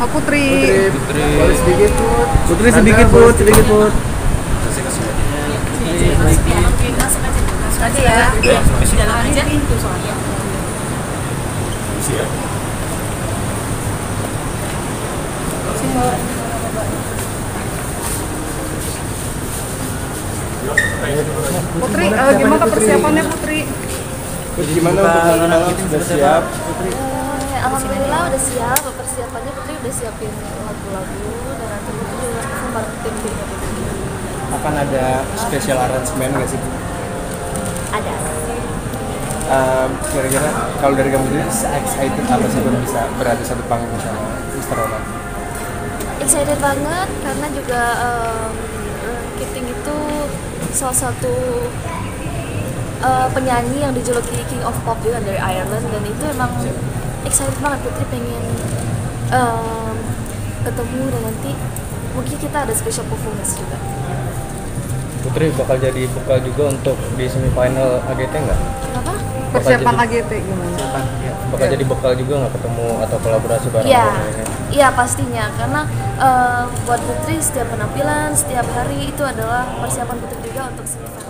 Oh, Putri. Putri. Boleh sedikit put. Putri sedikit put, sedikit put. Masuk aja ya. Di dalam aja pintu soalnya. Putri, eh, gimana persiapannya Putri? Put, gimana untuk sudah siap? Eh, Alhamdulillah udah siap, persiapannya Putri udah siapin lagu-lagu dan nanti Putri juga bareng tim timnya Putri. Akan ada special arrangement nggak sih? Ada. Um, kira-kira kalau dari kamu sendiri excited apa sih kalau bisa berada satu panggung sama Mr. Ronald? Excited banget karena juga um, Kiting itu salah satu uh, penyanyi yang dijuluki King of Pop juga dari Ireland dan itu emang excited banget Putri pengen um, ketemu dan nanti mungkin kita ada special performance juga. Putri bakal jadi bekal juga untuk di semifinal AGT nggak? Kenapa? Persiapan jadi- AGT gimana? Bakal jadi bekal juga nggak ketemu atau kolaborasi bareng Iya, iya pastinya karena eh, buat Putri setiap penampilan, setiap hari itu adalah persiapan Putri juga untuk semifinal